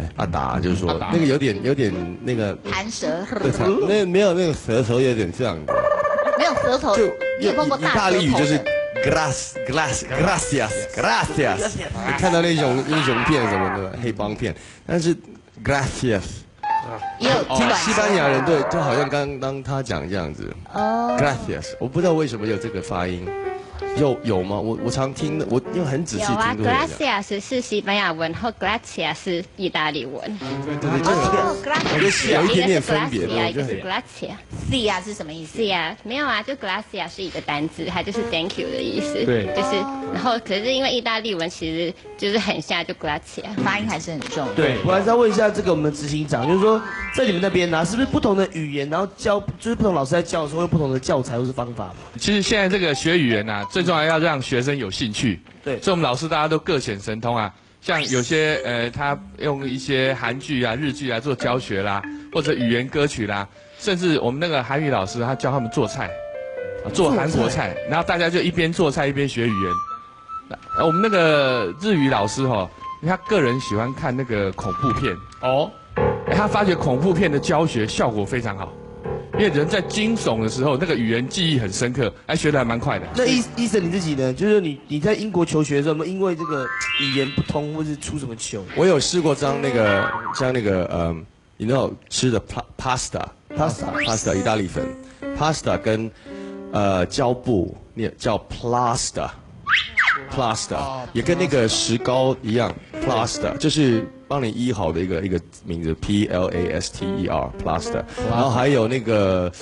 哎阿达，就是说那个有点有点那个，弹舌，对那没有那个舌头有点这样的，没有舌头，就有碰过意大利语就是 glass glass gracias gracias，你看到那种英雄片什么的黑帮片，但是 gracias，也有西班牙人对，就好像刚刚他讲这样子哦，gracias，我不知道为什么有这个发音，有有吗？我我常听的，我因为很仔细有啊听都会讲。，gracias 是西班牙文，然后 gracia 是意大利文，对对对，这哦个我觉得是有一点点分别的，我一个是觉得 gracia。，C 啊是什么意思？是呀，没有啊，就 gracia 是一个单字，它就是 thank you 的意思。对就是，然后可是因为意大利文其实就是很像，就 gracia。发音还是很重。对，我还是要问一下这个我们的执行长，就是说在你们那边呢、是不是不同的语言，然后教就是不同老师在教的时候，有不同的教材或是方法嘛？其实现在这个学语言呐、最重要要让学生有兴趣。对所以我们老师大家都各显神通啊。像有些呃，他用一些韩剧啊、日剧来做教学啦，或者语言歌曲啦，甚至我们那个韩语老师他教他们做菜，啊做韩国菜，然后大家就一边做菜一边学语言。那我们那个日语老师哈、他个人喜欢看那个恐怖片，哦，哎他发觉恐怖片的教学效果非常好，因为人在惊悚的时候，那个语言记忆很深刻，哎，学的还蛮快的。那医医生你自己呢？就是你你在英国求学的时候，有没有因为这个语言不通，或是出什么糗？我有试过将那个将那个嗯，你知道吃的 pa- pasta Pasta pasta 意大利粉 pasta 跟呃胶布念叫 plaster plaster 也跟那个石膏一样 plaster 就是帮你医好的一个一个名字 P L A S T E R plaster，然后还有那个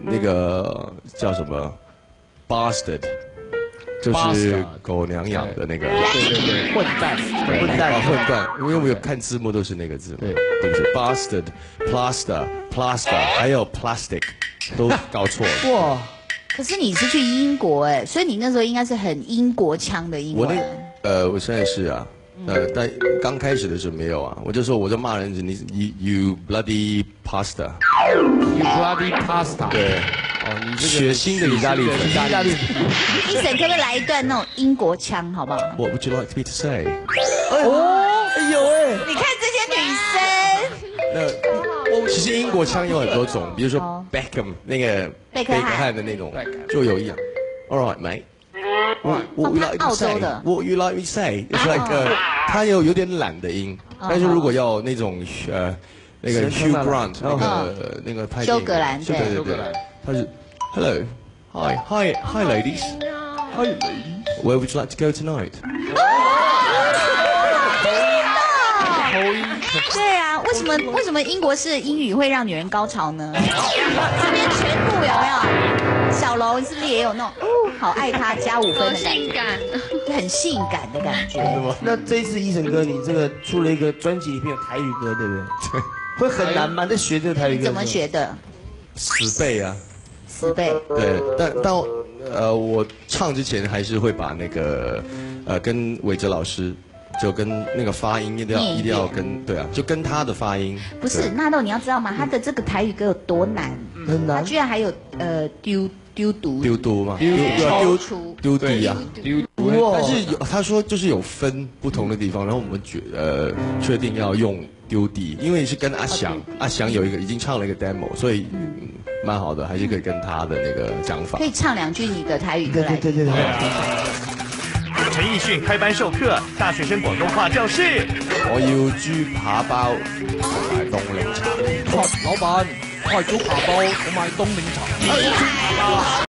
那个叫什么 bastard。就是狗娘养的那个，对对对，混蛋，混啊，蛋，混蛋，因为我有看字幕都是那个字，对对。不起，bastard、plaster、plaster，还有 plastic，都搞错了。哇！可是你是去英国哎，所以你那时候应该是很英国腔的英我文那。呃，我现在是啊，呃，但刚开始的时候没有啊，我就说我就骂人，你 you you bloody pasta，You bloody pasta。对，哦，你这个血腥的意大利粉。意大利医生可不可以来一段那种英国腔，好不好？What would you like me to say？哦，有哎，你看这些女生，那其实英国腔有很多种，比如说哦 Beckham 那个贝克汉的那种，就有一样。All right, mate. What, what would you like me to say? What would you like me to say? It's like 呃，他有有点懒的音，但是如果要那种呃那个 Hugh Grant 那个那个拍电影休格兰对对对他是 Hello, hi, hi, hi, ladies. Hi, ladies. Where would you like to go tonight? 对啊，为什么为什么英国式的英语会让女人高潮呢？这边全部有没有？小龙是不是也有那种哦，好爱他加五分好的感觉，性感。就很性感的感觉。那这一次医生哥，你这个出了一个专辑里面有台语歌，对不对？对，会很难吗？在学这个台语歌？怎么？学的？十倍啊。十倍。对，但但呃，我唱之前还是会把那个呃跟伟哲老师，就跟那个发音一定要一一定要跟对啊，就跟他的发音不是对纳豆，你要知道吗？他的这个台语歌有多难？他很难。居然还有呃丢丢毒丢嘟嘛，丢丢出。丢地啊。丢哇但是有他说就是有分不同的地方，然后我们决呃确定要用丢地，因为是跟阿翔，阿翔有一个已经唱了一个 demo，所以嗯蛮好的，还是可以跟他的那个讲法可。以唱两句你的台语歌对来听。对对对对。陈奕迅开班授课，大学生广东话教室。我要豬扒包同埋凍檸茶。老闆，我係早茶包，我買冬檸茶。